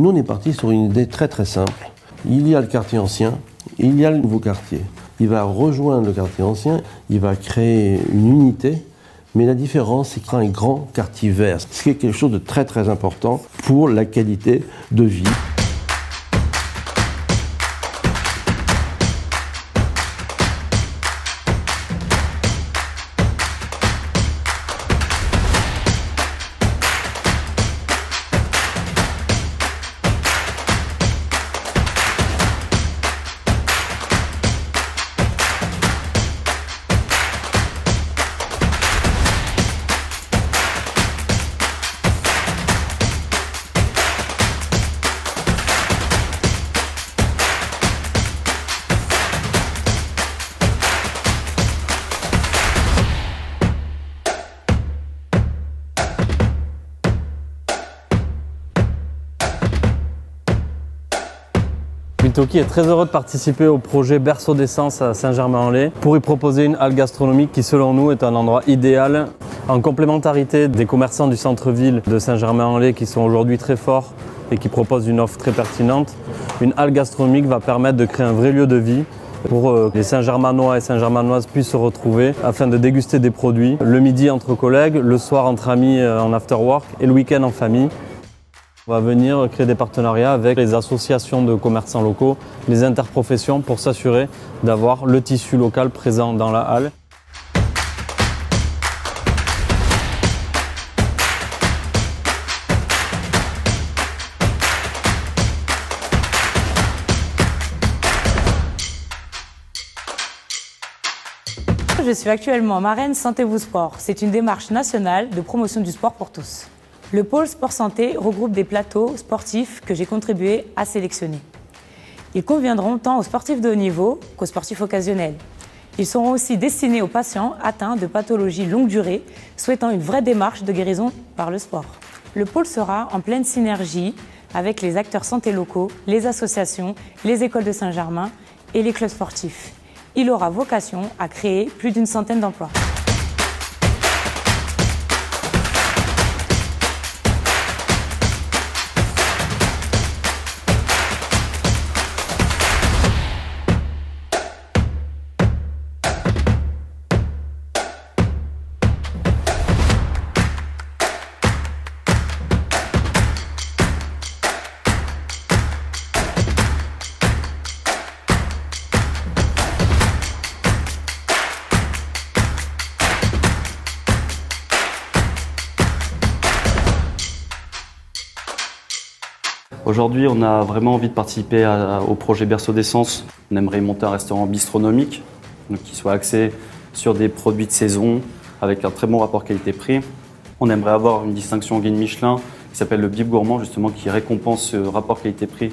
Nous, on est parti sur une idée très très simple. Il y a le quartier ancien, il y a le nouveau quartier. Il va rejoindre le quartier ancien, il va créer une unité, mais la différence, c'est qu'il sera un grand quartier vert, ce qui est quelque chose de très très important pour la qualité de vie. Wintoki est très heureux de participer au projet Berceau d'essence à Saint-Germain-en-Laye pour y proposer une halle gastronomique qui selon nous est un endroit idéal en complémentarité des commerçants du centre-ville de Saint-Germain-en-Laye qui sont aujourd'hui très forts et qui proposent une offre très pertinente. Une halle gastronomique va permettre de créer un vrai lieu de vie pour que les Saint-Germanois et Saint-Germanoises puissent se retrouver afin de déguster des produits le midi entre collègues, le soir entre amis euh, en after work et le week-end en famille. On va venir créer des partenariats avec les associations de commerçants locaux, les interprofessions pour s'assurer d'avoir le tissu local présent dans la halle. Je suis actuellement marraine Santé-vous Sport. C'est une démarche nationale de promotion du sport pour tous. Le pôle Sport Santé regroupe des plateaux sportifs que j'ai contribué à sélectionner. Ils conviendront tant aux sportifs de haut niveau qu'aux sportifs occasionnels. Ils seront aussi destinés aux patients atteints de pathologies longue durée, souhaitant une vraie démarche de guérison par le sport. Le pôle sera en pleine synergie avec les acteurs santé locaux, les associations, les écoles de Saint-Germain et les clubs sportifs. Il aura vocation à créer plus d'une centaine d'emplois. Aujourd'hui, on a vraiment envie de participer au projet Berceau d'essence. On aimerait monter un restaurant bistronomique qui soit axé sur des produits de saison avec un très bon rapport qualité-prix. On aimerait avoir une distinction Guide Michelin qui s'appelle le Bib Gourmand, justement, qui récompense ce rapport qualité-prix.